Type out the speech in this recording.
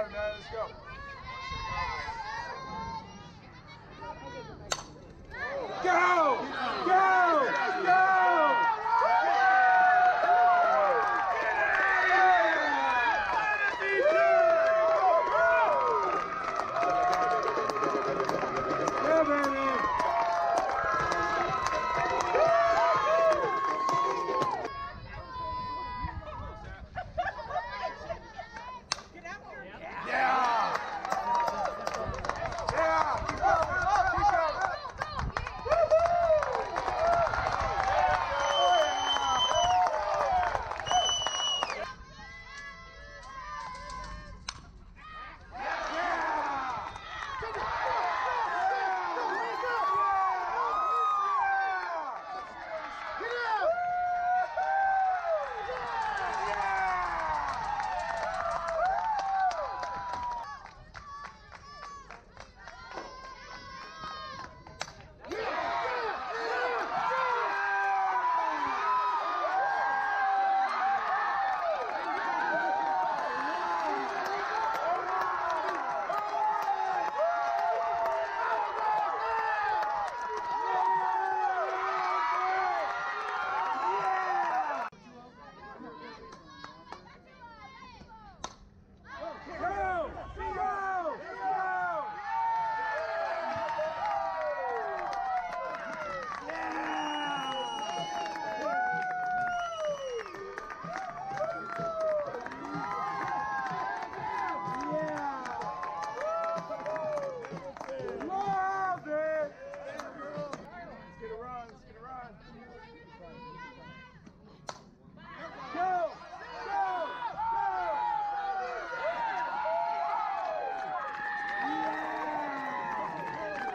It, man. Let's go. Go!